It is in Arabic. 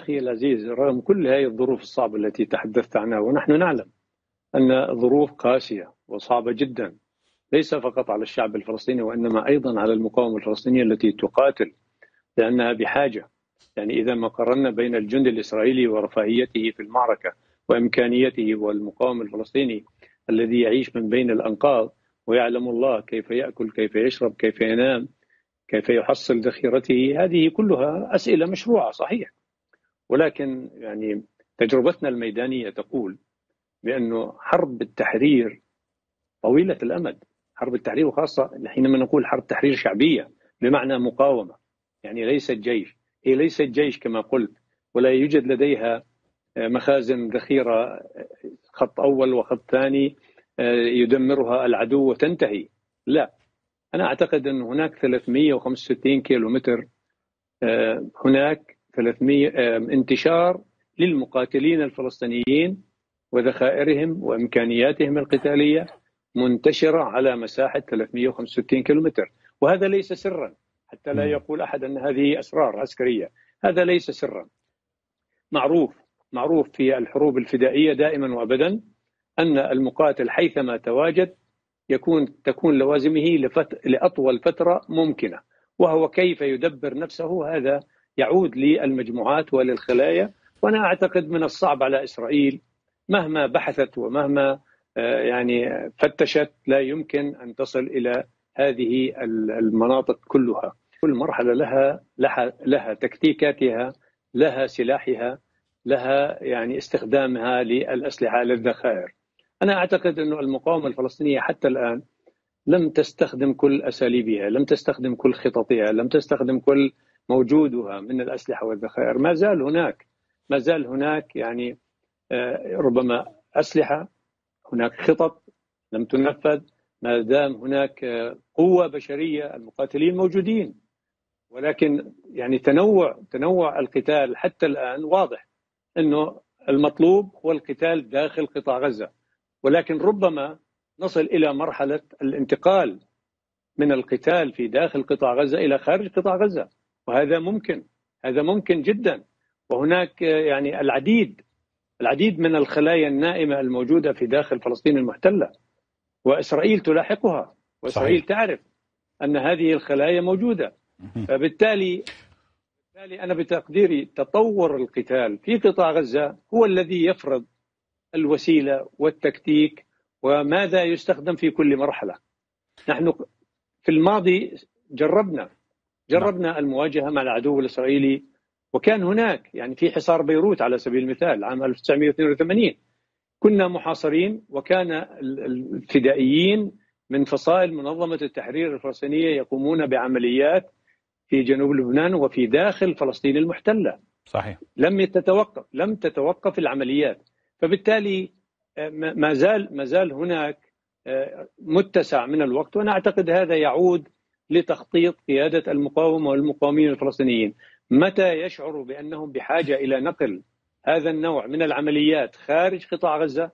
أخي العزيز رغم كل هذه الظروف الصعبة التي تحدثت عنها ونحن نعلم أن ظروف قاسية وصعبة جدا ليس فقط على الشعب الفلسطيني وإنما أيضا على المقاومة الفلسطينية التي تقاتل لأنها بحاجة. يعني إذا ما قارنا بين الجند الإسرائيلي ورفاهيته في المعركة وإمكانيته والمقاوم الفلسطيني الذي يعيش من بين الأنقاض ويعلم الله كيف يأكل كيف يشرب كيف ينام كيف يحصل ذخيرته هذه كلها أسئلة مشروعة صحيح. ولكن يعني تجربتنا الميدانية تقول بأنه حرب التحرير طويلة الأمد. حرب التحرير وخاصة حينما نقول حرب تحرير شعبية بمعنى مقاومة. يعني ليست جيش. هي ليست جيش كما قلت ولا يوجد لديها مخازن ذخيرة خط أول وخط ثاني يدمرها العدو وتنتهي. لا. أنا أعتقد أن هناك 365 كيلو متر هناك 300 انتشار للمقاتلين الفلسطينيين وذخائرهم وإمكانياتهم القتالية منتشرة على مساحة 365 كيلومتر. وهذا ليس سرا حتى لا يقول أحد أن هذه أسرار عسكرية. هذا ليس سرا. معروف معروف في الحروب الفدائية دائما وابدا أن المقاتل حيثما تواجد يكون تكون لوازمه لفت... لأطول فترة ممكنة وهو كيف يدبر نفسه هذا يعود للمجموعات وللخلايا. وأنا أعتقد من الصعب على إسرائيل مهما بحثت ومهما يعني فتشت لا يمكن أن تصل إلى هذه المناطق كلها. كل مرحلة لها لها لها تكتيكاتها لها سلاحها لها يعني استخدامها للأسلحة للذخائر. أنا أعتقد انه المقاومة الفلسطينية حتى الآن لم تستخدم كل أساليبها لم تستخدم كل خططها لم تستخدم كل موجودها من الأسلحة والذخائر. ما زال هناك ما زال هناك يعني ربما أسلحة هناك خطط لم تنفذ ما دام هناك قوة بشرية المقاتلين موجودين. ولكن يعني تنوع تنوع القتال حتى الآن واضح إنه المطلوب هو القتال داخل قطاع غزة. ولكن ربما نصل إلى مرحلة الانتقال من القتال في داخل قطاع غزة إلى خارج قطاع غزة. وهذا ممكن هذا ممكن جدا. وهناك يعني العديد العديد من الخلايا النائمة الموجودة في داخل فلسطين المحتلة. وإسرائيل تلاحقها وإسرائيل صحيح. تعرف أن هذه الخلايا موجودة. فبالتالي بالتالي أنا بتقديري تطور القتال في قطاع غزة هو الذي يفرض الوسيلة والتكتيك وماذا يستخدم في كل مرحلة. نحن في الماضي جربنا جربنا المواجهة مع العدو الإسرائيلي وكان هناك يعني في حصار بيروت على سبيل المثال عام 1982 كنا محاصرين وكان الفدائيين من فصائل منظمة التحرير الفلسطينية يقومون بعمليات في جنوب لبنان وفي داخل فلسطين المحتلة. صحيح. لم تتوقف لم تتوقف العمليات. فبالتالي ما زال ما زال هناك متسع من الوقت وأنا أعتقد هذا يعود لتخطيط قيادة المقاومة والمقاومين الفلسطينيين. متى يشعروا بأنهم بحاجة إلى نقل هذا النوع من العمليات خارج قطاع غزة؟